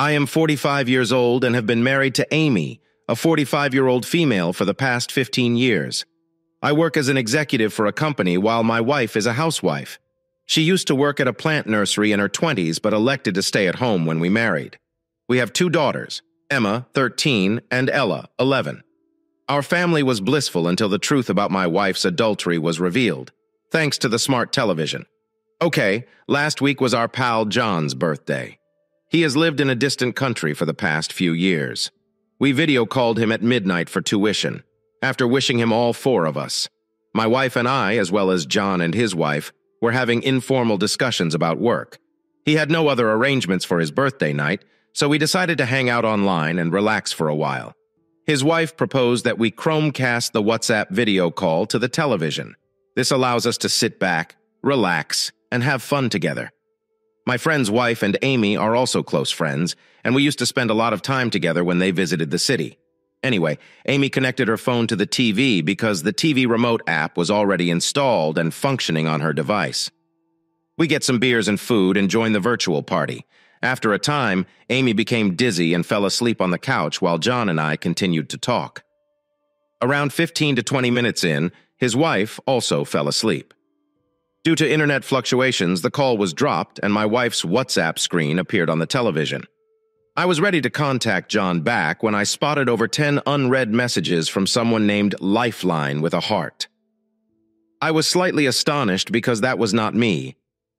I am 45 years old and have been married to Amy, a 45 year old female, for the past 15 years. I work as an executive for a company while my wife is a housewife. She used to work at a plant nursery in her 20s but elected to stay at home when we married. We have two daughters, Emma, 13, and Ella, 11. Our family was blissful until the truth about my wife's adultery was revealed, thanks to the smart television. Okay, last week was our pal John's birthday. He has lived in a distant country for the past few years. We video called him at midnight for tuition, after wishing him all four of us. My wife and I, as well as John and his wife, were having informal discussions about work. He had no other arrangements for his birthday night, so we decided to hang out online and relax for a while. His wife proposed that we Chromecast the WhatsApp video call to the television. This allows us to sit back, relax, and have fun together. My friend's wife and Amy are also close friends, and we used to spend a lot of time together when they visited the city. Anyway, Amy connected her phone to the TV because the TV remote app was already installed and functioning on her device. We get some beers and food and join the virtual party. After a time, Amy became dizzy and fell asleep on the couch while John and I continued to talk. Around 15 to 20 minutes in, his wife also fell asleep. Due to internet fluctuations, the call was dropped and my wife's WhatsApp screen appeared on the television. I was ready to contact John back when I spotted over 10 unread messages from someone named Lifeline with a heart. I was slightly astonished because that was not me.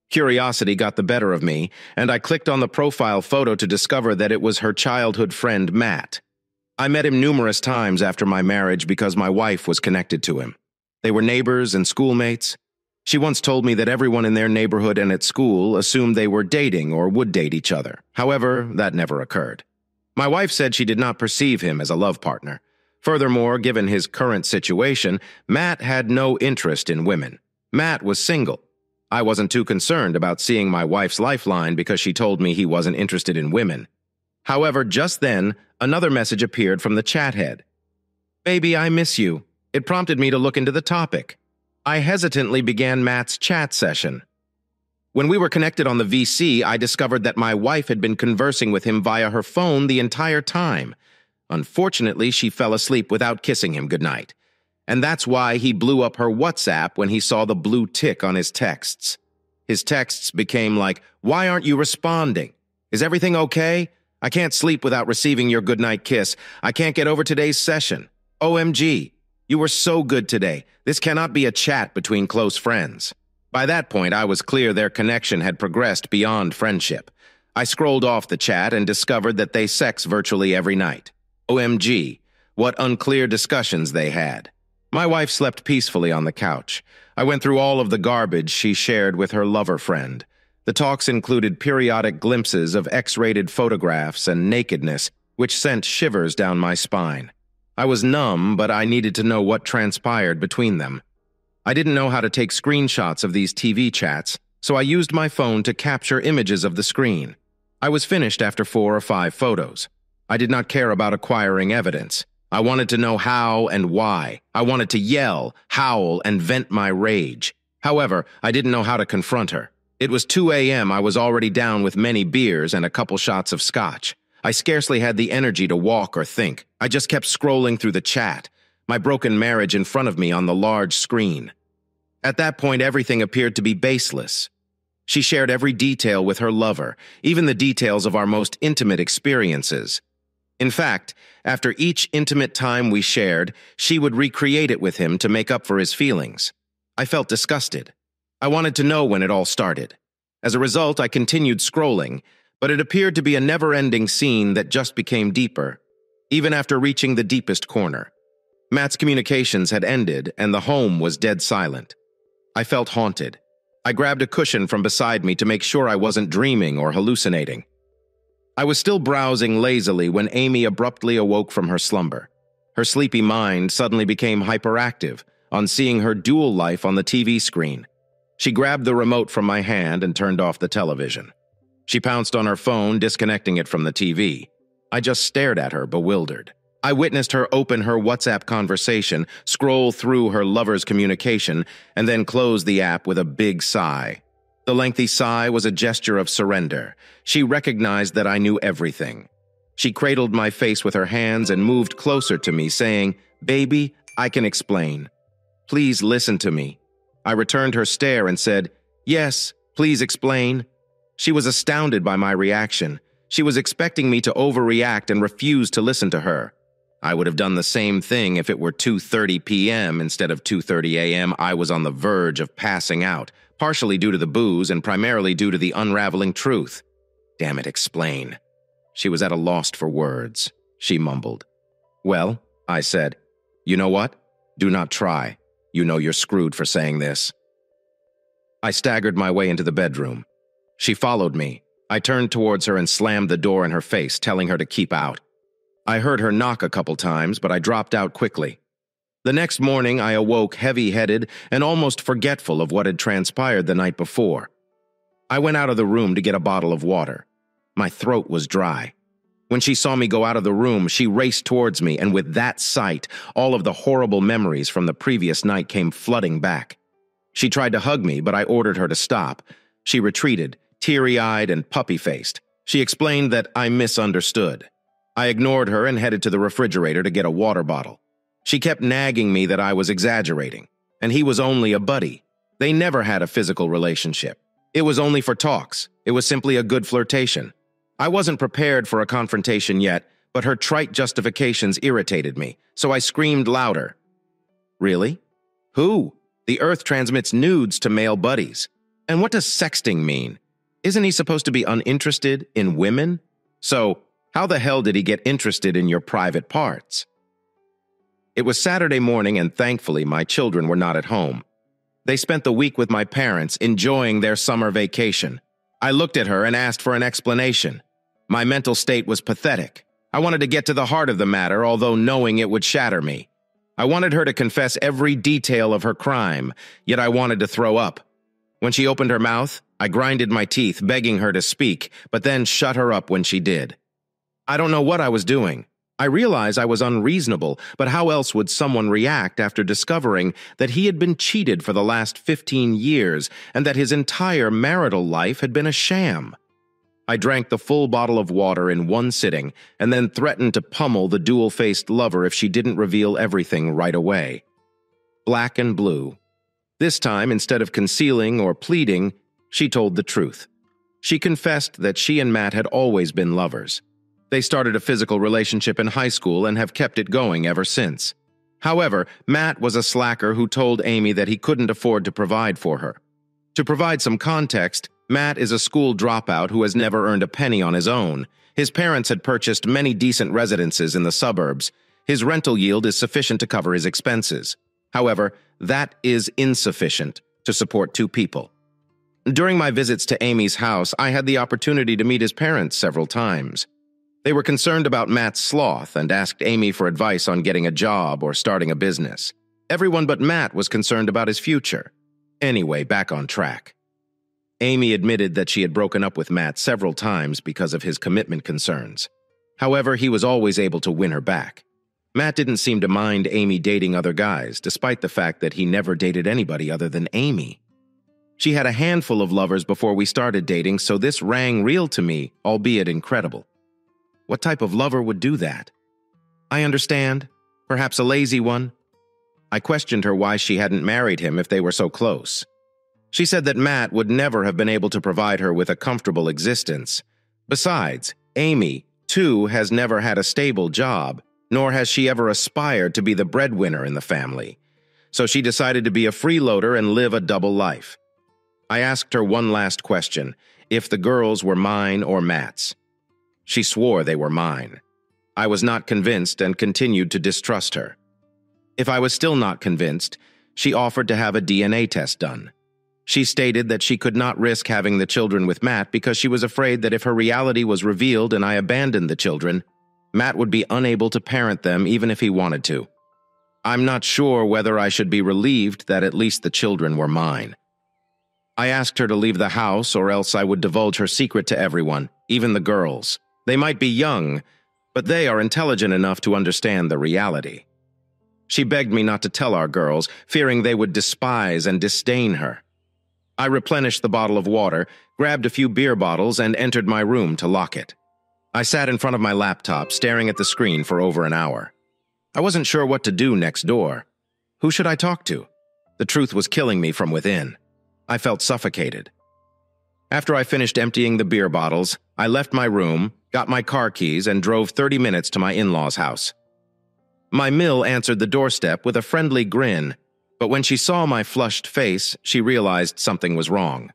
Curiosity got the better of me, and I clicked on the profile photo to discover that it was her childhood friend Matt. I met him numerous times after my marriage because my wife was connected to him. They were neighbors and schoolmates, she once told me that everyone in their neighborhood and at school assumed they were dating or would date each other. However, that never occurred. My wife said she did not perceive him as a love partner. Furthermore, given his current situation, Matt had no interest in women. Matt was single. I wasn't too concerned about seeing my wife's lifeline because she told me he wasn't interested in women. However, just then, another message appeared from the chat head. Baby, I miss you. It prompted me to look into the topic. I hesitantly began Matt's chat session. When we were connected on the VC, I discovered that my wife had been conversing with him via her phone the entire time. Unfortunately, she fell asleep without kissing him goodnight. And that's why he blew up her WhatsApp when he saw the blue tick on his texts. His texts became like, Why aren't you responding? Is everything okay? I can't sleep without receiving your goodnight kiss. I can't get over today's session. OMG. You were so good today. This cannot be a chat between close friends. By that point, I was clear their connection had progressed beyond friendship. I scrolled off the chat and discovered that they sex virtually every night. OMG, what unclear discussions they had. My wife slept peacefully on the couch. I went through all of the garbage she shared with her lover friend. The talks included periodic glimpses of X-rated photographs and nakedness, which sent shivers down my spine. I was numb, but I needed to know what transpired between them. I didn't know how to take screenshots of these TV chats, so I used my phone to capture images of the screen. I was finished after four or five photos. I did not care about acquiring evidence. I wanted to know how and why. I wanted to yell, howl, and vent my rage. However, I didn't know how to confront her. It was 2 a.m. I was already down with many beers and a couple shots of scotch. I scarcely had the energy to walk or think. I just kept scrolling through the chat, my broken marriage in front of me on the large screen. At that point, everything appeared to be baseless. She shared every detail with her lover, even the details of our most intimate experiences. In fact, after each intimate time we shared, she would recreate it with him to make up for his feelings. I felt disgusted. I wanted to know when it all started. As a result, I continued scrolling, but it appeared to be a never-ending scene that just became deeper, even after reaching the deepest corner. Matt's communications had ended, and the home was dead silent. I felt haunted. I grabbed a cushion from beside me to make sure I wasn't dreaming or hallucinating. I was still browsing lazily when Amy abruptly awoke from her slumber. Her sleepy mind suddenly became hyperactive on seeing her dual life on the TV screen. She grabbed the remote from my hand and turned off the television. She pounced on her phone, disconnecting it from the TV. I just stared at her, bewildered. I witnessed her open her WhatsApp conversation, scroll through her lover's communication, and then close the app with a big sigh. The lengthy sigh was a gesture of surrender. She recognized that I knew everything. She cradled my face with her hands and moved closer to me, saying, Baby, I can explain. Please listen to me. I returned her stare and said, Yes, please explain. She was astounded by my reaction. She was expecting me to overreact and refuse to listen to her. I would have done the same thing if it were 2:30 p.m. instead of 2:30 a.m. I was on the verge of passing out, partially due to the booze and primarily due to the unraveling truth. Damn it, explain. She was at a loss for words. She mumbled. Well, I said, you know what? Do not try. You know you're screwed for saying this. I staggered my way into the bedroom. She followed me. I turned towards her and slammed the door in her face, telling her to keep out. I heard her knock a couple times, but I dropped out quickly. The next morning, I awoke heavy headed and almost forgetful of what had transpired the night before. I went out of the room to get a bottle of water. My throat was dry. When she saw me go out of the room, she raced towards me, and with that sight, all of the horrible memories from the previous night came flooding back. She tried to hug me, but I ordered her to stop. She retreated, teary eyed and puppy faced. She explained that I misunderstood. I ignored her and headed to the refrigerator to get a water bottle. She kept nagging me that I was exaggerating, and he was only a buddy. They never had a physical relationship. It was only for talks. It was simply a good flirtation. I wasn't prepared for a confrontation yet, but her trite justifications irritated me, so I screamed louder. Really? Who? The Earth transmits nudes to male buddies. And what does sexting mean? Isn't he supposed to be uninterested in women? So, how the hell did he get interested in your private parts? It was Saturday morning, and thankfully, my children were not at home. They spent the week with my parents, enjoying their summer vacation. I looked at her and asked for an explanation. My mental state was pathetic. I wanted to get to the heart of the matter, although knowing it would shatter me. I wanted her to confess every detail of her crime, yet I wanted to throw up. When she opened her mouth, I grinded my teeth, begging her to speak, but then shut her up when she did. I don't know what I was doing. I realize I was unreasonable, but how else would someone react after discovering that he had been cheated for the last 15 years and that his entire marital life had been a sham? I drank the full bottle of water in one sitting and then threatened to pummel the dual faced lover if she didn't reveal everything right away. Black and blue. This time, instead of concealing or pleading, she told the truth. She confessed that she and Matt had always been lovers. They started a physical relationship in high school and have kept it going ever since. However, Matt was a slacker who told Amy that he couldn't afford to provide for her. To provide some context, Matt is a school dropout who has never earned a penny on his own. His parents had purchased many decent residences in the suburbs. His rental yield is sufficient to cover his expenses. However, that is insufficient to support two people. During my visits to Amy's house, I had the opportunity to meet his parents several times. They were concerned about Matt's sloth and asked Amy for advice on getting a job or starting a business. Everyone but Matt was concerned about his future. Anyway, back on track. Amy admitted that she had broken up with Matt several times because of his commitment concerns. However, he was always able to win her back. Matt didn't seem to mind Amy dating other guys, despite the fact that he never dated anybody other than Amy. She had a handful of lovers before we started dating, so this rang real to me, albeit incredible. What type of lover would do that? I understand. Perhaps a lazy one. I questioned her why she hadn't married him if they were so close. She said that Matt would never have been able to provide her with a comfortable existence. Besides, Amy, too, has never had a stable job, nor has she ever aspired to be the breadwinner in the family. So she decided to be a freeloader and live a double life. I asked her one last question if the girls were mine or Matt's. She swore they were mine. I was not convinced and continued to distrust her. If I was still not convinced, she offered to have a DNA test done. She stated that she could not risk having the children with Matt because she was afraid that if her reality was revealed and I abandoned the children, Matt would be unable to parent them even if he wanted to. I'm not sure whether I should be relieved that at least the children were mine. I asked her to leave the house or else I would divulge her secret to everyone, even the girls. They might be young, but they are intelligent enough to understand the reality. She begged me not to tell our girls, fearing they would despise and disdain her. I replenished the bottle of water, grabbed a few beer bottles, and entered my room to lock it. I sat in front of my laptop, staring at the screen for over an hour. I wasn't sure what to do next door. Who should I talk to? The truth was killing me from within. I felt suffocated. After I finished emptying the beer bottles, I left my room, got my car keys, and drove 30 minutes to my in law's house. My MIL answered the doorstep with a friendly grin but when she saw my flushed face, she realized something was wrong.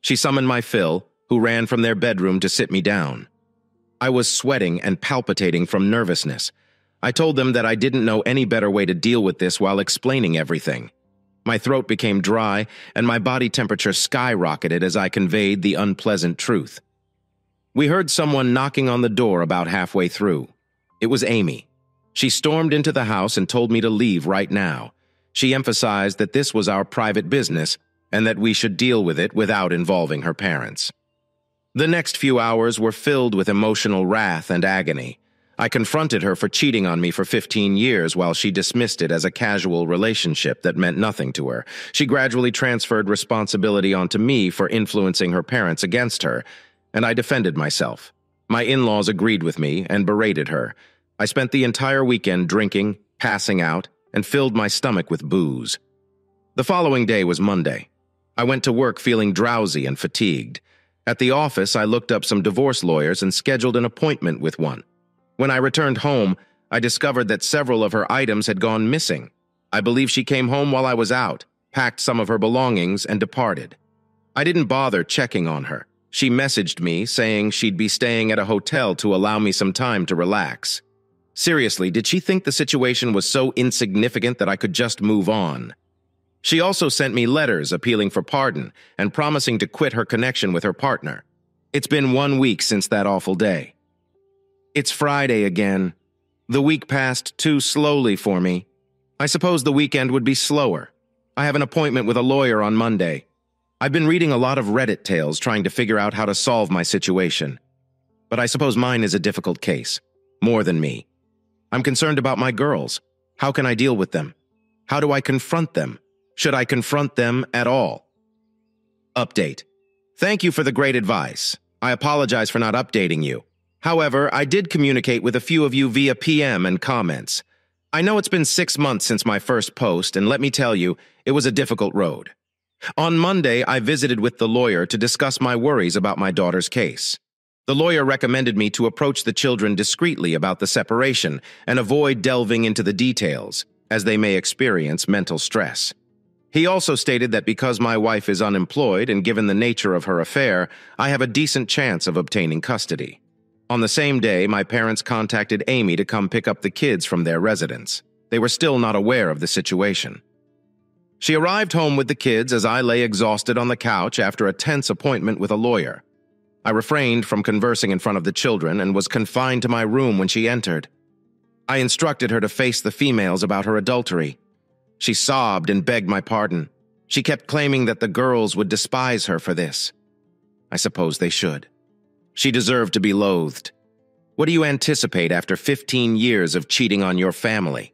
She summoned my FIL, who ran from their bedroom to sit me down. I was sweating and palpitating from nervousness. I told them that I didn't know any better way to deal with this while explaining everything. My throat became dry, and my body temperature skyrocketed as I conveyed the unpleasant truth. We heard someone knocking on the door about halfway through. It was Amy. She stormed into the house and told me to leave right now. She emphasized that this was our private business and that we should deal with it without involving her parents. The next few hours were filled with emotional wrath and agony. I confronted her for cheating on me for 15 years while she dismissed it as a casual relationship that meant nothing to her. She gradually transferred responsibility onto me for influencing her parents against her, and I defended myself. My in-laws agreed with me and berated her. I spent the entire weekend drinking, passing out, and filled my stomach with booze. The following day was Monday. I went to work feeling drowsy and fatigued. At the office, I looked up some divorce lawyers and scheduled an appointment with one. When I returned home, I discovered that several of her items had gone missing. I believe she came home while I was out, packed some of her belongings, and departed. I didn't bother checking on her. She messaged me saying she'd be staying at a hotel to allow me some time to relax. Seriously, did she think the situation was so insignificant that I could just move on? She also sent me letters appealing for pardon and promising to quit her connection with her partner. It's been one week since that awful day. It's Friday again. The week passed too slowly for me. I suppose the weekend would be slower. I have an appointment with a lawyer on Monday. I've been reading a lot of Reddit tales trying to figure out how to solve my situation. But I suppose mine is a difficult case. More than me. I'm concerned about my girls. How can I deal with them? How do I confront them? Should I confront them at all? Update. Thank you for the great advice. I apologize for not updating you. However, I did communicate with a few of you via PM and comments. I know it's been six months since my first post, and let me tell you, it was a difficult road. On Monday, I visited with the lawyer to discuss my worries about my daughter's case. The lawyer recommended me to approach the children discreetly about the separation and avoid delving into the details, as they may experience mental stress. He also stated that because my wife is unemployed and given the nature of her affair, I have a decent chance of obtaining custody. On the same day, my parents contacted Amy to come pick up the kids from their residence. They were still not aware of the situation. She arrived home with the kids as I lay exhausted on the couch after a tense appointment with a lawyer. I refrained from conversing in front of the children and was confined to my room when she entered. I instructed her to face the females about her adultery. She sobbed and begged my pardon. She kept claiming that the girls would despise her for this. I suppose they should. She deserved to be loathed. What do you anticipate after 15 years of cheating on your family?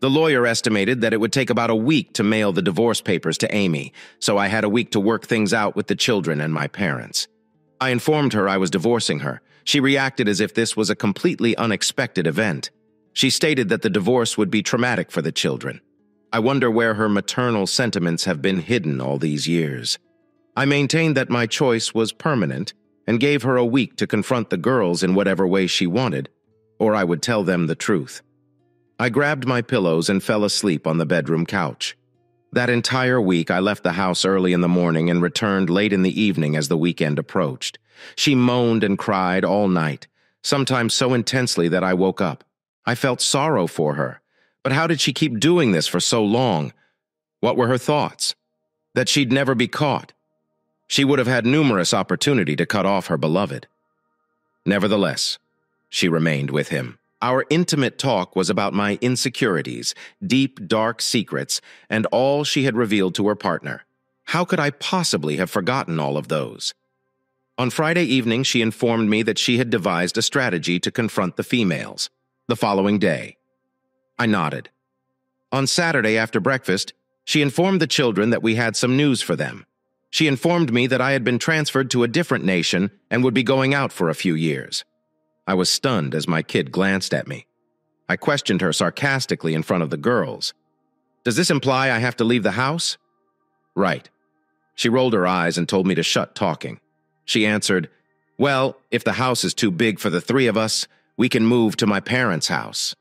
The lawyer estimated that it would take about a week to mail the divorce papers to Amy, so I had a week to work things out with the children and my parents. I informed her I was divorcing her. She reacted as if this was a completely unexpected event. She stated that the divorce would be traumatic for the children. I wonder where her maternal sentiments have been hidden all these years. I maintained that my choice was permanent and gave her a week to confront the girls in whatever way she wanted, or I would tell them the truth. I grabbed my pillows and fell asleep on the bedroom couch. That entire week, I left the house early in the morning and returned late in the evening as the weekend approached. She moaned and cried all night, sometimes so intensely that I woke up. I felt sorrow for her. But how did she keep doing this for so long? What were her thoughts? That she'd never be caught. She would have had numerous opportunity to cut off her beloved. Nevertheless, she remained with him. Our intimate talk was about my insecurities, deep, dark secrets, and all she had revealed to her partner. How could I possibly have forgotten all of those? On Friday evening, she informed me that she had devised a strategy to confront the females. The following day, I nodded. On Saturday after breakfast, she informed the children that we had some news for them. She informed me that I had been transferred to a different nation and would be going out for a few years. I was stunned as my kid glanced at me. I questioned her sarcastically in front of the girls. Does this imply I have to leave the house? Right. She rolled her eyes and told me to shut talking. She answered, Well, if the house is too big for the three of us, we can move to my parents' house.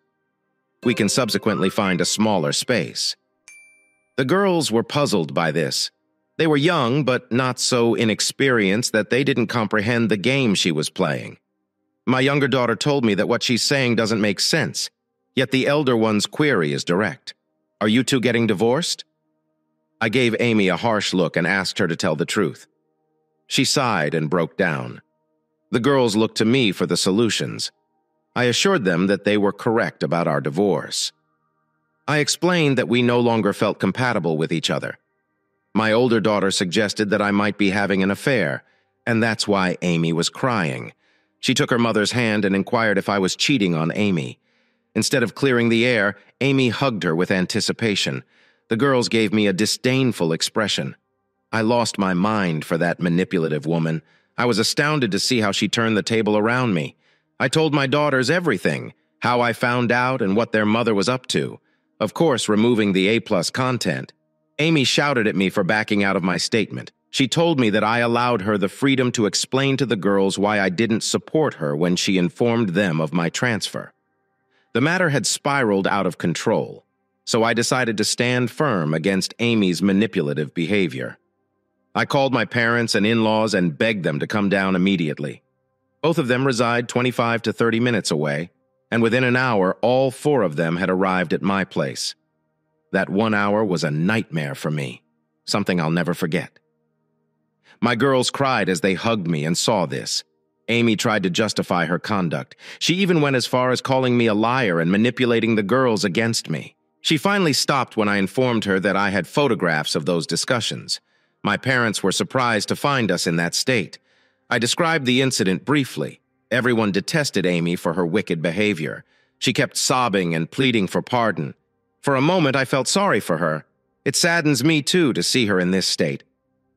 We can subsequently find a smaller space. The girls were puzzled by this. They were young, but not so inexperienced that they didn't comprehend the game she was playing. My younger daughter told me that what she's saying doesn't make sense, yet the elder one's query is direct. Are you two getting divorced? I gave Amy a harsh look and asked her to tell the truth. She sighed and broke down. The girls looked to me for the solutions. I assured them that they were correct about our divorce. I explained that we no longer felt compatible with each other. My older daughter suggested that I might be having an affair, and that's why Amy was crying. She took her mother's hand and inquired if I was cheating on Amy. Instead of clearing the air, Amy hugged her with anticipation. The girls gave me a disdainful expression. I lost my mind for that manipulative woman. I was astounded to see how she turned the table around me. I told my daughters everything, how I found out and what their mother was up to. Of course, removing the A-plus content. Amy shouted at me for backing out of my statement. She told me that I allowed her the freedom to explain to the girls why I didn't support her when she informed them of my transfer. The matter had spiraled out of control so I decided to stand firm against Amy's manipulative behavior. I called my parents and in-laws and begged them to come down immediately. Both of them reside 25 to 30 minutes away, and within an hour, all four of them had arrived at my place. That one hour was a nightmare for me, something I'll never forget. My girls cried as they hugged me and saw this. Amy tried to justify her conduct. She even went as far as calling me a liar and manipulating the girls against me. She finally stopped when I informed her that I had photographs of those discussions. My parents were surprised to find us in that state. I described the incident briefly. Everyone detested Amy for her wicked behavior. She kept sobbing and pleading for pardon. For a moment, I felt sorry for her. It saddens me, too, to see her in this state.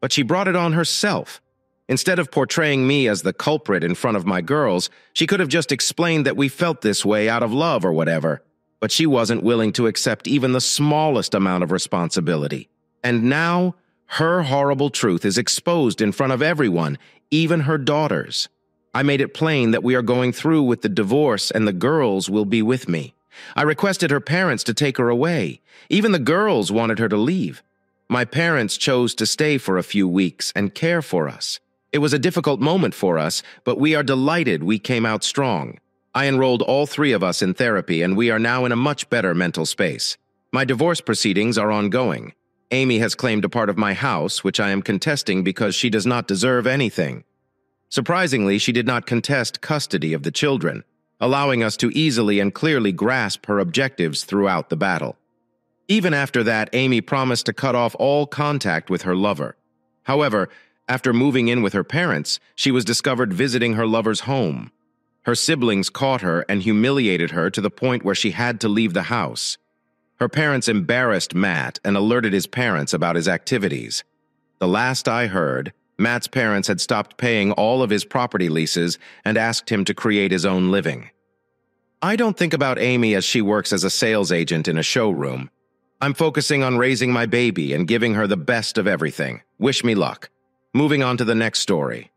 But she brought it on herself. Instead of portraying me as the culprit in front of my girls, she could have just explained that we felt this way out of love or whatever but she wasn't willing to accept even the smallest amount of responsibility. And now, her horrible truth is exposed in front of everyone, even her daughters. I made it plain that we are going through with the divorce and the girls will be with me. I requested her parents to take her away. Even the girls wanted her to leave. My parents chose to stay for a few weeks and care for us. It was a difficult moment for us, but we are delighted we came out strong. I enrolled all three of us in therapy, and we are now in a much better mental space. My divorce proceedings are ongoing. Amy has claimed a part of my house, which I am contesting because she does not deserve anything. Surprisingly, she did not contest custody of the children, allowing us to easily and clearly grasp her objectives throughout the battle. Even after that, Amy promised to cut off all contact with her lover. However, after moving in with her parents, she was discovered visiting her lover's home. Her siblings caught her and humiliated her to the point where she had to leave the house. Her parents embarrassed Matt and alerted his parents about his activities. The last I heard, Matt's parents had stopped paying all of his property leases and asked him to create his own living. I don't think about Amy as she works as a sales agent in a showroom. I'm focusing on raising my baby and giving her the best of everything. Wish me luck. Moving on to the next story.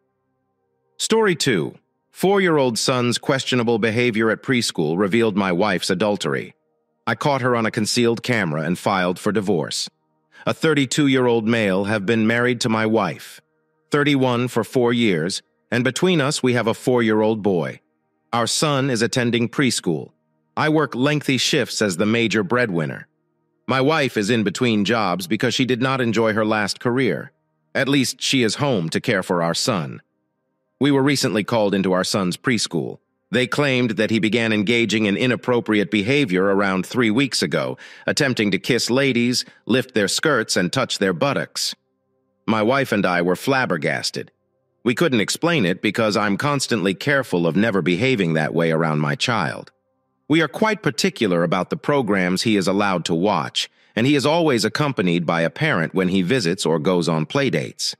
Story 2 Four-year-old son's questionable behavior at preschool revealed my wife's adultery. I caught her on a concealed camera and filed for divorce. A 32-year-old male have been married to my wife, 31 for four years, and between us we have a four-year-old boy. Our son is attending preschool. I work lengthy shifts as the major breadwinner. My wife is in between jobs because she did not enjoy her last career. At least she is home to care for our son. We were recently called into our son's preschool. They claimed that he began engaging in inappropriate behavior around three weeks ago, attempting to kiss ladies, lift their skirts, and touch their buttocks. My wife and I were flabbergasted. We couldn't explain it because I'm constantly careful of never behaving that way around my child. We are quite particular about the programs he is allowed to watch, and he is always accompanied by a parent when he visits or goes on playdates.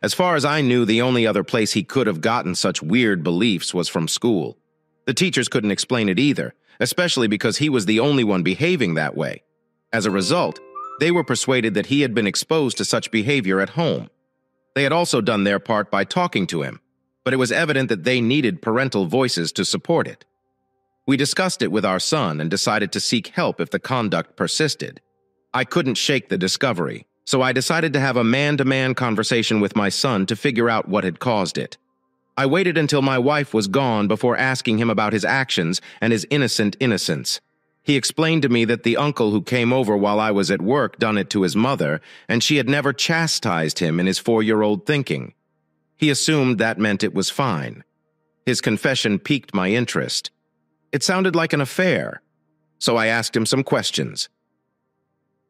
As far as I knew, the only other place he could have gotten such weird beliefs was from school. The teachers couldn't explain it either, especially because he was the only one behaving that way. As a result, they were persuaded that he had been exposed to such behavior at home. They had also done their part by talking to him, but it was evident that they needed parental voices to support it. We discussed it with our son and decided to seek help if the conduct persisted. I couldn't shake the discovery, so I decided to have a man-to-man conversation with my son to figure out what had caused it. I waited until my wife was gone before asking him about his actions and his innocent innocence. He explained to me that the uncle who came over while I was at work done it to his mother, and she had never chastised him in his four-year-old thinking. He assumed that meant it was fine. His confession piqued my interest. It sounded like an affair, so I asked him some questions.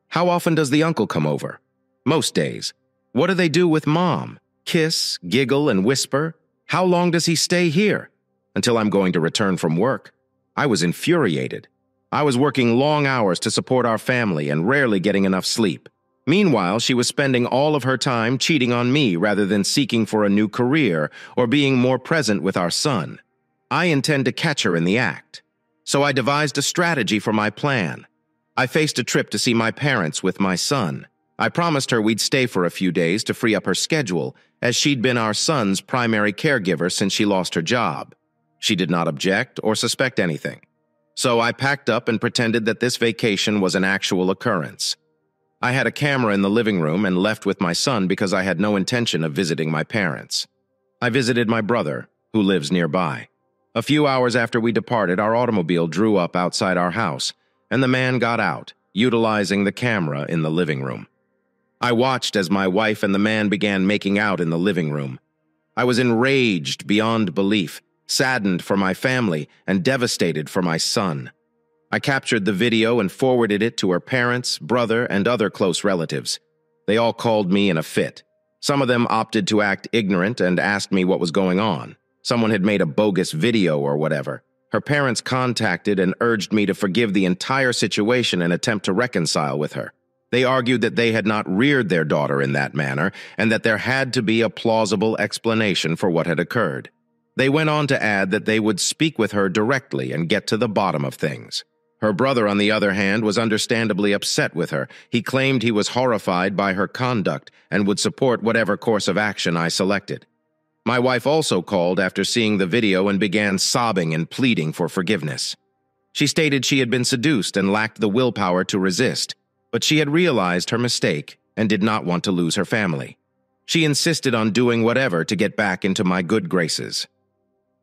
How often does the uncle come over? Most days. What do they do with mom? Kiss, giggle, and whisper? How long does he stay here? Until I'm going to return from work. I was infuriated. I was working long hours to support our family and rarely getting enough sleep. Meanwhile, she was spending all of her time cheating on me rather than seeking for a new career or being more present with our son. I intend to catch her in the act. So I devised a strategy for my plan. I faced a trip to see my parents with my son. I promised her we'd stay for a few days to free up her schedule, as she'd been our son's primary caregiver since she lost her job. She did not object or suspect anything. So I packed up and pretended that this vacation was an actual occurrence. I had a camera in the living room and left with my son because I had no intention of visiting my parents. I visited my brother, who lives nearby. A few hours after we departed, our automobile drew up outside our house, and the man got out, utilizing the camera in the living room. I watched as my wife and the man began making out in the living room. I was enraged beyond belief, saddened for my family, and devastated for my son. I captured the video and forwarded it to her parents, brother, and other close relatives. They all called me in a fit. Some of them opted to act ignorant and asked me what was going on. Someone had made a bogus video or whatever. Her parents contacted and urged me to forgive the entire situation and attempt to reconcile with her. They argued that they had not reared their daughter in that manner and that there had to be a plausible explanation for what had occurred. They went on to add that they would speak with her directly and get to the bottom of things. Her brother, on the other hand, was understandably upset with her. He claimed he was horrified by her conduct and would support whatever course of action I selected. My wife also called after seeing the video and began sobbing and pleading for forgiveness. She stated she had been seduced and lacked the willpower to resist, but she had realized her mistake and did not want to lose her family. She insisted on doing whatever to get back into my good graces.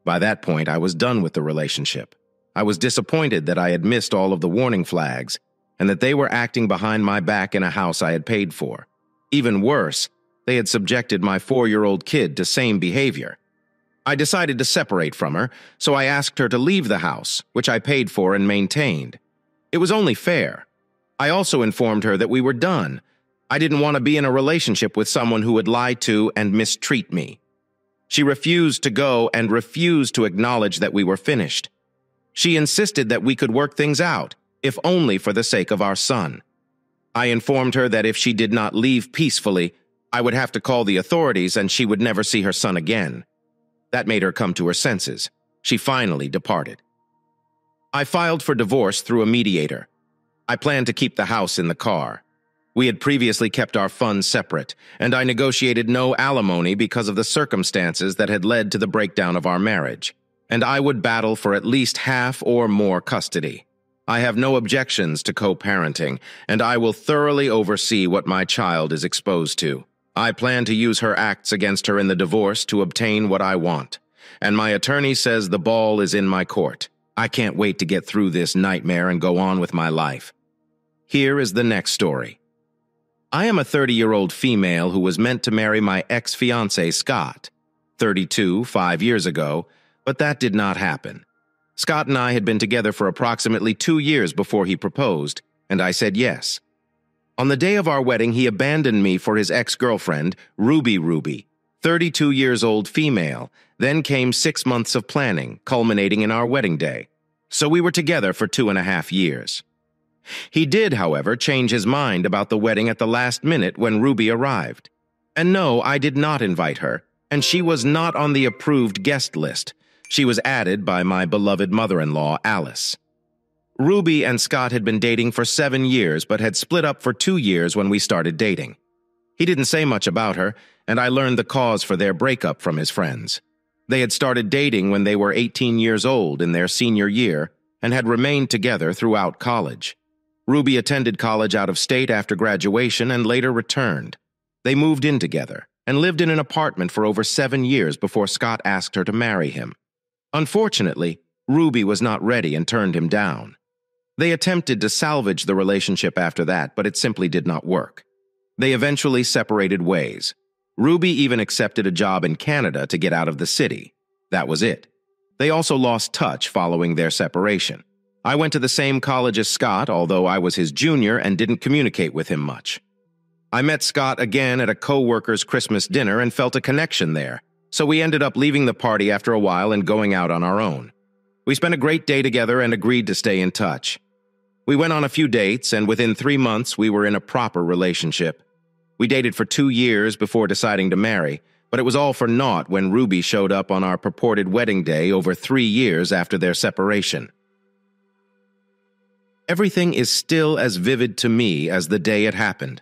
By that point, I was done with the relationship. I was disappointed that I had missed all of the warning flags and that they were acting behind my back in a house I had paid for. Even worse, they had subjected my four-year-old kid to same behavior. I decided to separate from her, so I asked her to leave the house, which I paid for and maintained. It was only fair. I also informed her that we were done. I didn't want to be in a relationship with someone who would lie to and mistreat me. She refused to go and refused to acknowledge that we were finished. She insisted that we could work things out, if only for the sake of our son. I informed her that if she did not leave peacefully, I would have to call the authorities and she would never see her son again. That made her come to her senses. She finally departed. I filed for divorce through a mediator. I planned to keep the house in the car. We had previously kept our funds separate, and I negotiated no alimony because of the circumstances that had led to the breakdown of our marriage, and I would battle for at least half or more custody. I have no objections to co-parenting, and I will thoroughly oversee what my child is exposed to. I plan to use her acts against her in the divorce to obtain what I want, and my attorney says the ball is in my court. I can't wait to get through this nightmare and go on with my life. Here is the next story. I am a 30-year-old female who was meant to marry my ex-fiancé, Scott, 32, five years ago, but that did not happen. Scott and I had been together for approximately two years before he proposed, and I said yes. On the day of our wedding, he abandoned me for his ex-girlfriend, Ruby Ruby, 32 years old female. Then came six months of planning, culminating in our wedding day. So we were together for two and a half years. He did, however, change his mind about the wedding at the last minute when Ruby arrived. And no, I did not invite her, and she was not on the approved guest list. She was added by my beloved mother-in-law, Alice. Ruby and Scott had been dating for seven years, but had split up for two years when we started dating. He didn't say much about her, and I learned the cause for their breakup from his friends. They had started dating when they were 18 years old in their senior year and had remained together throughout college. Ruby attended college out of state after graduation and later returned. They moved in together and lived in an apartment for over seven years before Scott asked her to marry him. Unfortunately, Ruby was not ready and turned him down. They attempted to salvage the relationship after that, but it simply did not work. They eventually separated ways. Ruby even accepted a job in Canada to get out of the city. That was it. They also lost touch following their separation. I went to the same college as Scott, although I was his junior and didn't communicate with him much. I met Scott again at a co-worker's Christmas dinner and felt a connection there, so we ended up leaving the party after a while and going out on our own. We spent a great day together and agreed to stay in touch. We went on a few dates, and within three months, we were in a proper relationship. We dated for two years before deciding to marry, but it was all for naught when Ruby showed up on our purported wedding day over three years after their separation. Everything is still as vivid to me as the day it happened.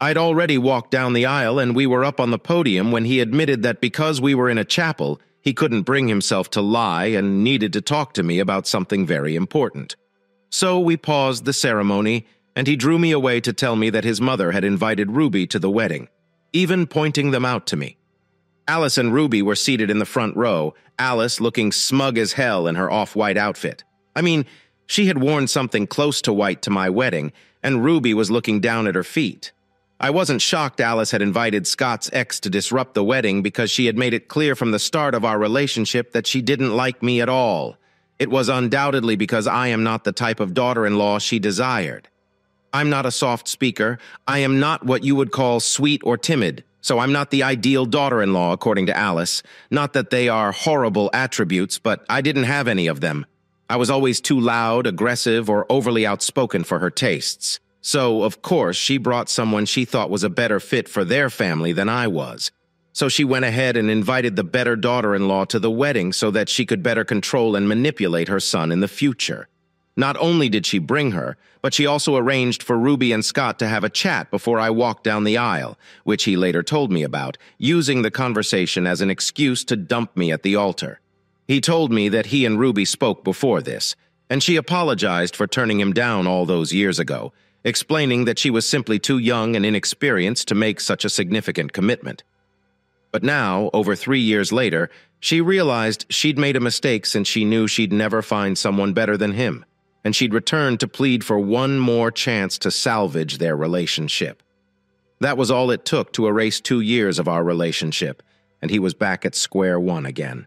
I'd already walked down the aisle and we were up on the podium when he admitted that because we were in a chapel, he couldn't bring himself to lie and needed to talk to me about something very important. So we paused the ceremony, and he drew me away to tell me that his mother had invited Ruby to the wedding, even pointing them out to me. Alice and Ruby were seated in the front row, Alice looking smug as hell in her off-white outfit. I mean, she had worn something close to white to my wedding, and Ruby was looking down at her feet. I wasn't shocked Alice had invited Scott's ex to disrupt the wedding because she had made it clear from the start of our relationship that she didn't like me at all. It was undoubtedly because I am not the type of daughter-in-law she desired. I'm not a soft speaker. I am not what you would call sweet or timid, so I'm not the ideal daughter-in-law, according to Alice. Not that they are horrible attributes, but I didn't have any of them. I was always too loud, aggressive, or overly outspoken for her tastes. So, of course, she brought someone she thought was a better fit for their family than I was so she went ahead and invited the better daughter-in-law to the wedding so that she could better control and manipulate her son in the future. Not only did she bring her, but she also arranged for Ruby and Scott to have a chat before I walked down the aisle, which he later told me about, using the conversation as an excuse to dump me at the altar. He told me that he and Ruby spoke before this, and she apologized for turning him down all those years ago, explaining that she was simply too young and inexperienced to make such a significant commitment. But now, over three years later, she realized she'd made a mistake since she knew she'd never find someone better than him, and she'd returned to plead for one more chance to salvage their relationship. That was all it took to erase two years of our relationship, and he was back at square one again.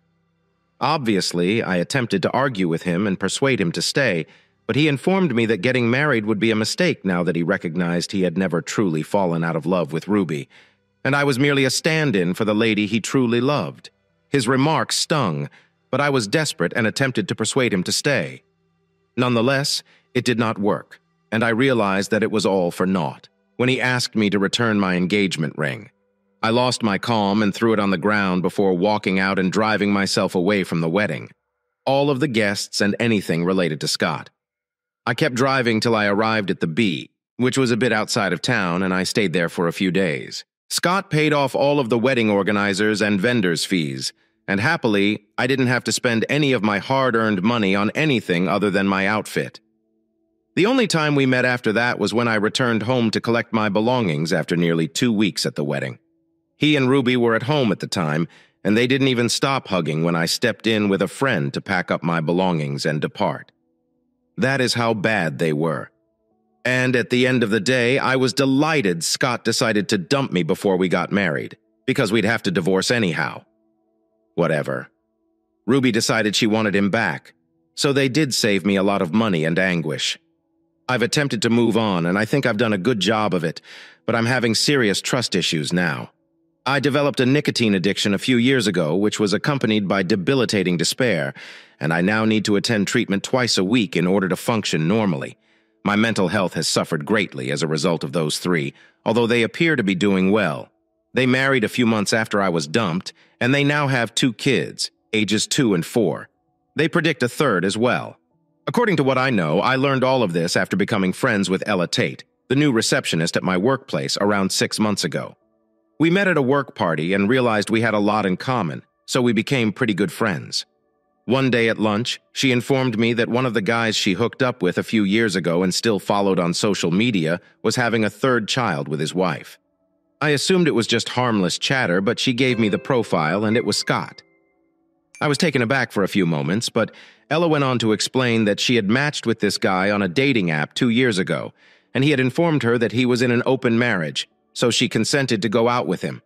Obviously, I attempted to argue with him and persuade him to stay, but he informed me that getting married would be a mistake now that he recognized he had never truly fallen out of love with Ruby, and I was merely a stand-in for the lady he truly loved. His remarks stung, but I was desperate and attempted to persuade him to stay. Nonetheless, it did not work, and I realized that it was all for naught when he asked me to return my engagement ring. I lost my calm and threw it on the ground before walking out and driving myself away from the wedding. All of the guests and anything related to Scott. I kept driving till I arrived at the B, which was a bit outside of town, and I stayed there for a few days. Scott paid off all of the wedding organizers and vendors' fees, and happily, I didn't have to spend any of my hard-earned money on anything other than my outfit. The only time we met after that was when I returned home to collect my belongings after nearly two weeks at the wedding. He and Ruby were at home at the time, and they didn't even stop hugging when I stepped in with a friend to pack up my belongings and depart. That is how bad they were. And at the end of the day, I was delighted Scott decided to dump me before we got married, because we'd have to divorce anyhow. Whatever. Ruby decided she wanted him back, so they did save me a lot of money and anguish. I've attempted to move on, and I think I've done a good job of it, but I'm having serious trust issues now. I developed a nicotine addiction a few years ago, which was accompanied by debilitating despair, and I now need to attend treatment twice a week in order to function normally. My mental health has suffered greatly as a result of those three, although they appear to be doing well. They married a few months after I was dumped, and they now have two kids, ages two and four. They predict a third as well. According to what I know, I learned all of this after becoming friends with Ella Tate, the new receptionist at my workplace, around six months ago. We met at a work party and realized we had a lot in common, so we became pretty good friends. One day at lunch, she informed me that one of the guys she hooked up with a few years ago and still followed on social media was having a third child with his wife. I assumed it was just harmless chatter, but she gave me the profile and it was Scott. I was taken aback for a few moments, but Ella went on to explain that she had matched with this guy on a dating app two years ago, and he had informed her that he was in an open marriage, so she consented to go out with him.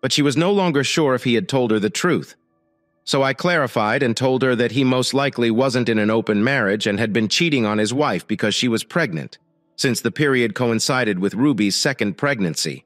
But she was no longer sure if he had told her the truth. So I clarified and told her that he most likely wasn't in an open marriage and had been cheating on his wife because she was pregnant, since the period coincided with Ruby's second pregnancy.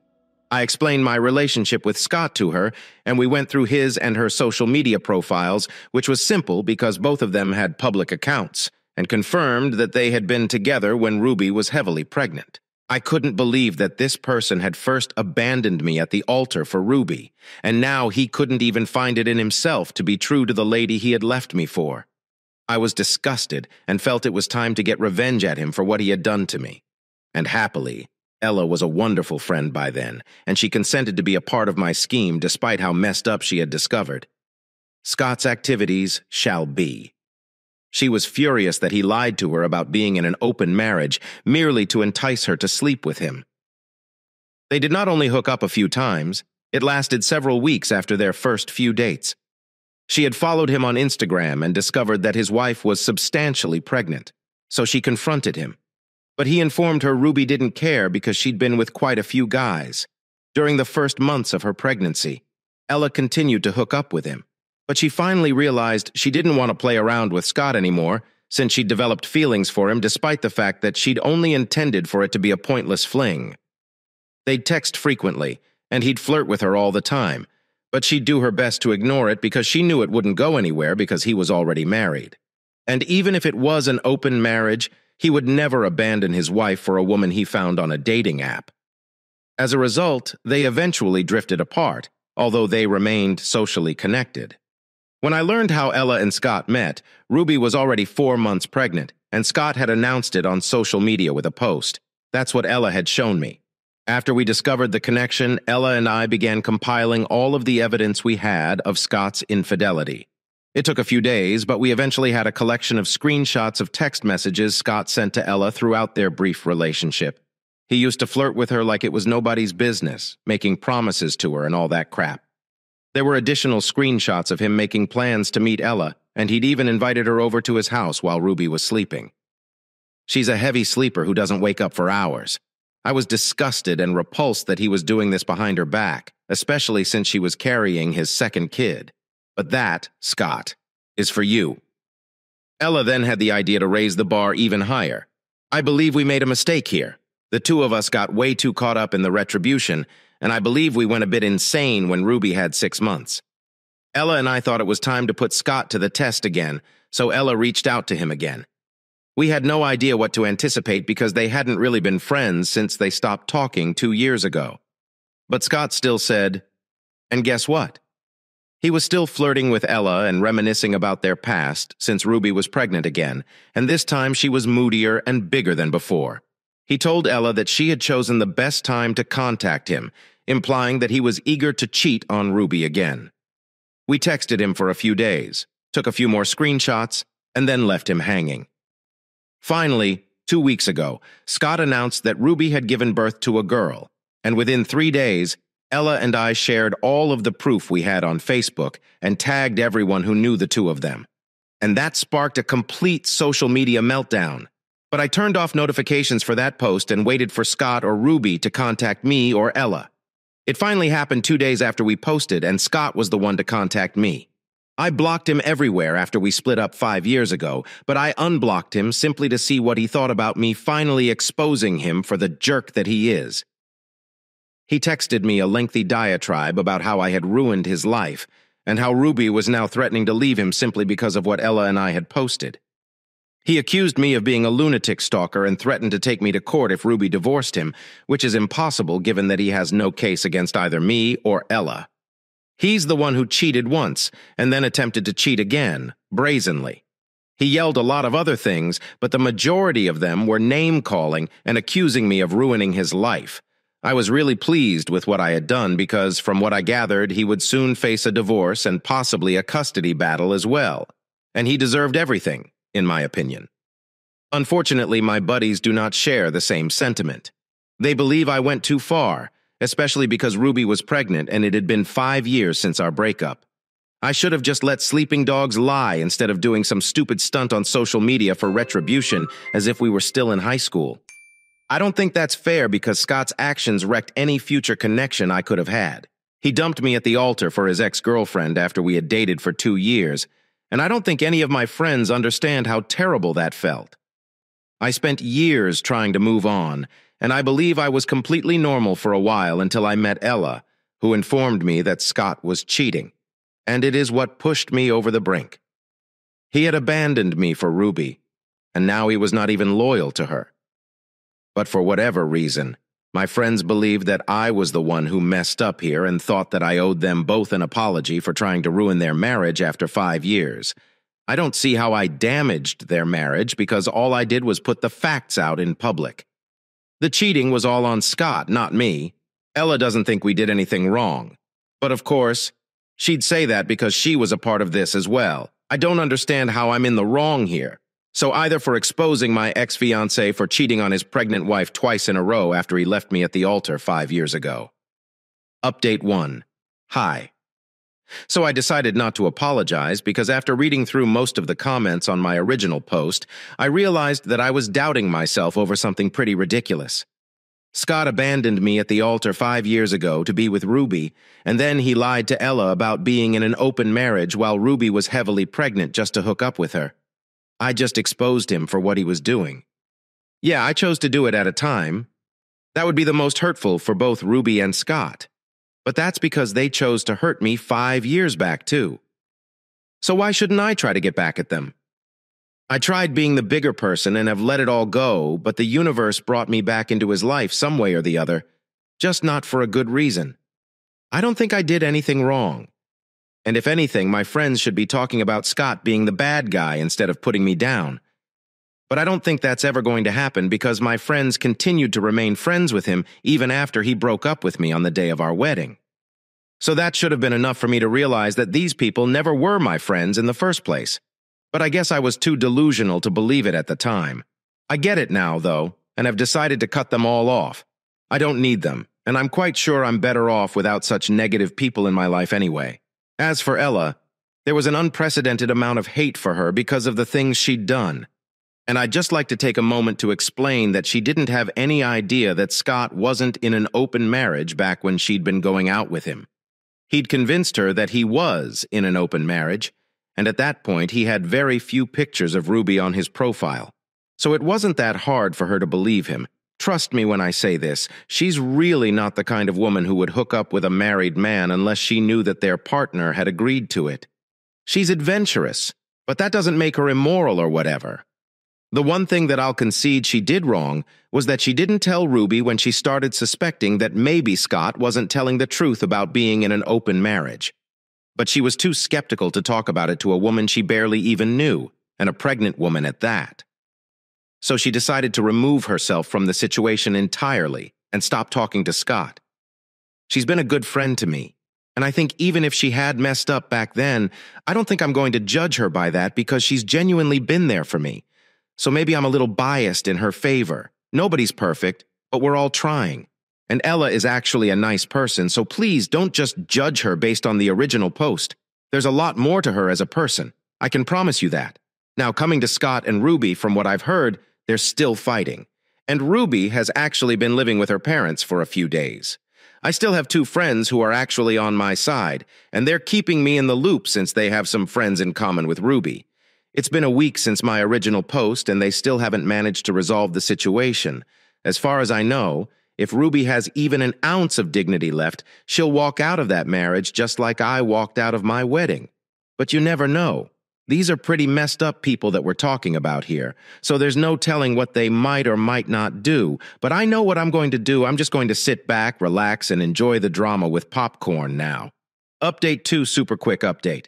I explained my relationship with Scott to her, and we went through his and her social media profiles, which was simple because both of them had public accounts, and confirmed that they had been together when Ruby was heavily pregnant. I couldn't believe that this person had first abandoned me at the altar for Ruby, and now he couldn't even find it in himself to be true to the lady he had left me for. I was disgusted and felt it was time to get revenge at him for what he had done to me. And happily, Ella was a wonderful friend by then, and she consented to be a part of my scheme despite how messed up she had discovered. Scott's activities shall be. She was furious that he lied to her about being in an open marriage merely to entice her to sleep with him. They did not only hook up a few times, it lasted several weeks after their first few dates. She had followed him on Instagram and discovered that his wife was substantially pregnant, so she confronted him. But he informed her Ruby didn't care because she'd been with quite a few guys. During the first months of her pregnancy, Ella continued to hook up with him but she finally realized she didn't want to play around with Scott anymore since she'd developed feelings for him despite the fact that she'd only intended for it to be a pointless fling. They'd text frequently, and he'd flirt with her all the time, but she'd do her best to ignore it because she knew it wouldn't go anywhere because he was already married. And even if it was an open marriage, he would never abandon his wife for a woman he found on a dating app. As a result, they eventually drifted apart, although they remained socially connected. When I learned how Ella and Scott met, Ruby was already four months pregnant, and Scott had announced it on social media with a post. That's what Ella had shown me. After we discovered the connection, Ella and I began compiling all of the evidence we had of Scott's infidelity. It took a few days, but we eventually had a collection of screenshots of text messages Scott sent to Ella throughout their brief relationship. He used to flirt with her like it was nobody's business, making promises to her and all that crap. There were additional screenshots of him making plans to meet Ella, and he'd even invited her over to his house while Ruby was sleeping. She's a heavy sleeper who doesn't wake up for hours. I was disgusted and repulsed that he was doing this behind her back, especially since she was carrying his second kid. But that, Scott, is for you. Ella then had the idea to raise the bar even higher. I believe we made a mistake here. The two of us got way too caught up in the retribution and I believe we went a bit insane when Ruby had six months. Ella and I thought it was time to put Scott to the test again, so Ella reached out to him again. We had no idea what to anticipate because they hadn't really been friends since they stopped talking two years ago. But Scott still said, and guess what? He was still flirting with Ella and reminiscing about their past since Ruby was pregnant again, and this time she was moodier and bigger than before. He told Ella that she had chosen the best time to contact him implying that he was eager to cheat on Ruby again. We texted him for a few days, took a few more screenshots, and then left him hanging. Finally, two weeks ago, Scott announced that Ruby had given birth to a girl, and within three days, Ella and I shared all of the proof we had on Facebook and tagged everyone who knew the two of them. And that sparked a complete social media meltdown. But I turned off notifications for that post and waited for Scott or Ruby to contact me or Ella. It finally happened two days after we posted, and Scott was the one to contact me. I blocked him everywhere after we split up five years ago, but I unblocked him simply to see what he thought about me finally exposing him for the jerk that he is. He texted me a lengthy diatribe about how I had ruined his life, and how Ruby was now threatening to leave him simply because of what Ella and I had posted. He accused me of being a lunatic stalker and threatened to take me to court if Ruby divorced him, which is impossible given that he has no case against either me or Ella. He's the one who cheated once and then attempted to cheat again, brazenly. He yelled a lot of other things, but the majority of them were name calling and accusing me of ruining his life. I was really pleased with what I had done because, from what I gathered, he would soon face a divorce and possibly a custody battle as well. And he deserved everything, in my opinion. Unfortunately, my buddies do not share the same sentiment. They believe I went too far, especially because Ruby was pregnant and it had been five years since our breakup. I should have just let sleeping dogs lie instead of doing some stupid stunt on social media for retribution as if we were still in high school. I don't think that's fair because Scott's actions wrecked any future connection I could have had. He dumped me at the altar for his ex-girlfriend after we had dated for two years, and I don't think any of my friends understand how terrible that felt. I spent years trying to move on, and I believe I was completely normal for a while until I met Ella, who informed me that Scott was cheating, and it is what pushed me over the brink. He had abandoned me for Ruby, and now he was not even loyal to her. But for whatever reason, my friends believed that I was the one who messed up here and thought that I owed them both an apology for trying to ruin their marriage after five years. I don't see how I damaged their marriage because all I did was put the facts out in public. The cheating was all on Scott, not me. Ella doesn't think we did anything wrong. But of course, she'd say that because she was a part of this as well. I don't understand how I'm in the wrong here. So either for exposing my ex-fiancé for cheating on his pregnant wife twice in a row after he left me at the altar five years ago. Update 1. Hi. So I decided not to apologize because after reading through most of the comments on my original post, I realized that I was doubting myself over something pretty ridiculous. Scott abandoned me at the altar five years ago to be with Ruby, and then he lied to Ella about being in an open marriage while Ruby was heavily pregnant just to hook up with her. I just exposed him for what he was doing. Yeah, I chose to do it at a time. That would be the most hurtful for both Ruby and Scott. But that's because they chose to hurt me five years back, too. So why shouldn't I try to get back at them? I tried being the bigger person and have let it all go, but the universe brought me back into his life some way or the other, just not for a good reason. I don't think I did anything wrong. And if anything, my friends should be talking about Scott being the bad guy instead of putting me down. But I don't think that's ever going to happen because my friends continued to remain friends with him even after he broke up with me on the day of our wedding. So that should have been enough for me to realize that these people never were my friends in the first place. But I guess I was too delusional to believe it at the time. I get it now, though, and have decided to cut them all off. I don't need them, and I'm quite sure I'm better off without such negative people in my life anyway. As for Ella, there was an unprecedented amount of hate for her because of the things she'd done. And I'd just like to take a moment to explain that she didn't have any idea that Scott wasn't in an open marriage back when she'd been going out with him. He'd convinced her that he was in an open marriage, and at that point he had very few pictures of Ruby on his profile. So it wasn't that hard for her to believe him, Trust me when I say this, she's really not the kind of woman who would hook up with a married man unless she knew that their partner had agreed to it. She's adventurous, but that doesn't make her immoral or whatever. The one thing that I'll concede she did wrong was that she didn't tell Ruby when she started suspecting that maybe Scott wasn't telling the truth about being in an open marriage. But she was too skeptical to talk about it to a woman she barely even knew, and a pregnant woman at that so she decided to remove herself from the situation entirely and stop talking to Scott. She's been a good friend to me, and I think even if she had messed up back then, I don't think I'm going to judge her by that because she's genuinely been there for me. So maybe I'm a little biased in her favor. Nobody's perfect, but we're all trying. And Ella is actually a nice person, so please don't just judge her based on the original post. There's a lot more to her as a person. I can promise you that. Now, coming to Scott and Ruby, from what I've heard, they're still fighting. And Ruby has actually been living with her parents for a few days. I still have two friends who are actually on my side, and they're keeping me in the loop since they have some friends in common with Ruby. It's been a week since my original post, and they still haven't managed to resolve the situation. As far as I know, if Ruby has even an ounce of dignity left, she'll walk out of that marriage just like I walked out of my wedding. But you never know. These are pretty messed up people that we're talking about here, so there's no telling what they might or might not do. But I know what I'm going to do. I'm just going to sit back, relax, and enjoy the drama with popcorn now. Update 2 super quick update.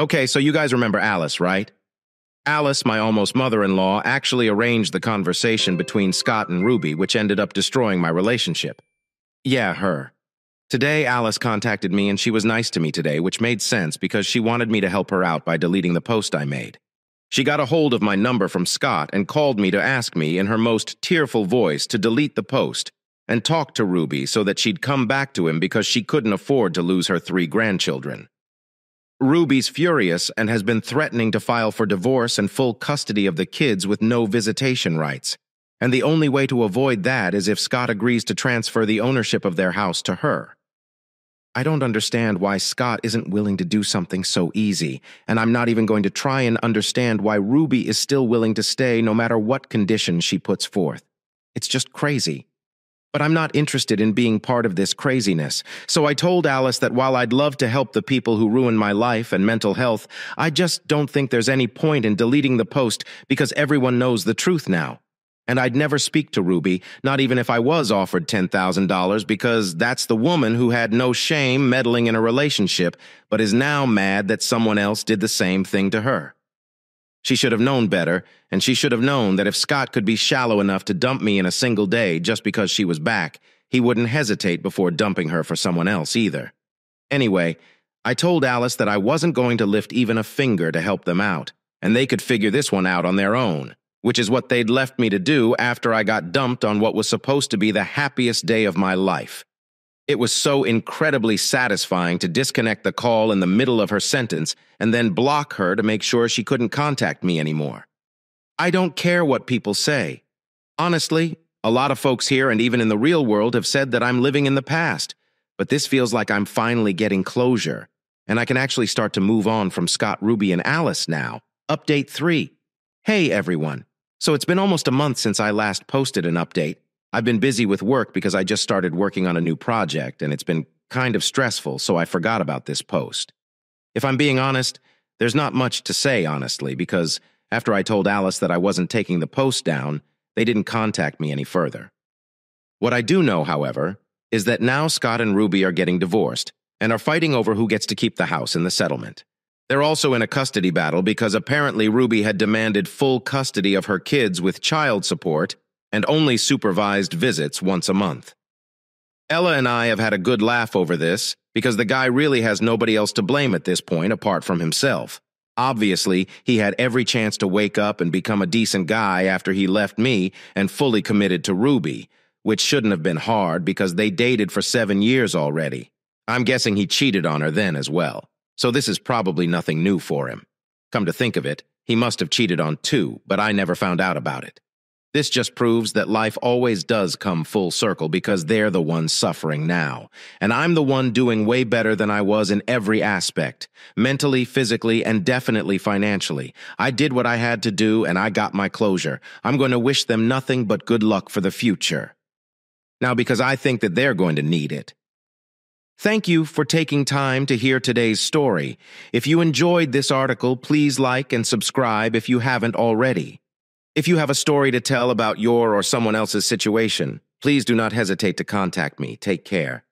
Okay, so you guys remember Alice, right? Alice, my almost mother-in-law, actually arranged the conversation between Scott and Ruby, which ended up destroying my relationship. Yeah, her. Today, Alice contacted me and she was nice to me today, which made sense because she wanted me to help her out by deleting the post I made. She got a hold of my number from Scott and called me to ask me in her most tearful voice to delete the post and talk to Ruby so that she'd come back to him because she couldn't afford to lose her three grandchildren. Ruby's furious and has been threatening to file for divorce and full custody of the kids with no visitation rights. And the only way to avoid that is if Scott agrees to transfer the ownership of their house to her. I don't understand why Scott isn't willing to do something so easy, and I'm not even going to try and understand why Ruby is still willing to stay no matter what conditions she puts forth. It's just crazy. But I'm not interested in being part of this craziness. So I told Alice that while I'd love to help the people who ruin my life and mental health, I just don't think there's any point in deleting the post because everyone knows the truth now. And I'd never speak to Ruby, not even if I was offered $10,000, because that's the woman who had no shame meddling in a relationship, but is now mad that someone else did the same thing to her. She should have known better, and she should have known that if Scott could be shallow enough to dump me in a single day just because she was back, he wouldn't hesitate before dumping her for someone else either. Anyway, I told Alice that I wasn't going to lift even a finger to help them out, and they could figure this one out on their own, which is what they'd left me to do after I got dumped on what was supposed to be the happiest day of my life. It was so incredibly satisfying to disconnect the call in the middle of her sentence and then block her to make sure she couldn't contact me anymore. I don't care what people say. Honestly, a lot of folks here and even in the real world have said that I'm living in the past, but this feels like I'm finally getting closure, and I can actually start to move on from Scott, Ruby, and Alice now. Update 3. Hey, everyone. So it's been almost a month since I last posted an update, I've been busy with work because I just started working on a new project and it's been kind of stressful, so I forgot about this post. If I'm being honest, there's not much to say, honestly, because after I told Alice that I wasn't taking the post down, they didn't contact me any further. What I do know, however, is that now Scott and Ruby are getting divorced and are fighting over who gets to keep the house in the settlement. They're also in a custody battle because apparently Ruby had demanded full custody of her kids with child support and only supervised visits once a month. Ella and I have had a good laugh over this because the guy really has nobody else to blame at this point apart from himself. Obviously, he had every chance to wake up and become a decent guy after he left me and fully committed to Ruby, which shouldn't have been hard because they dated for seven years already. I'm guessing he cheated on her then as well, so this is probably nothing new for him. Come to think of it, he must have cheated on two, but I never found out about it. This just proves that life always does come full circle because they're the ones suffering now. And I'm the one doing way better than I was in every aspect mentally, physically, and definitely financially. I did what I had to do and I got my closure. I'm going to wish them nothing but good luck for the future. Now, because I think that they're going to need it. Thank you for taking time to hear today's story. If you enjoyed this article, please like and subscribe if you haven't already. If you have a story to tell about your or someone else's situation, please do not hesitate to contact me. Take care.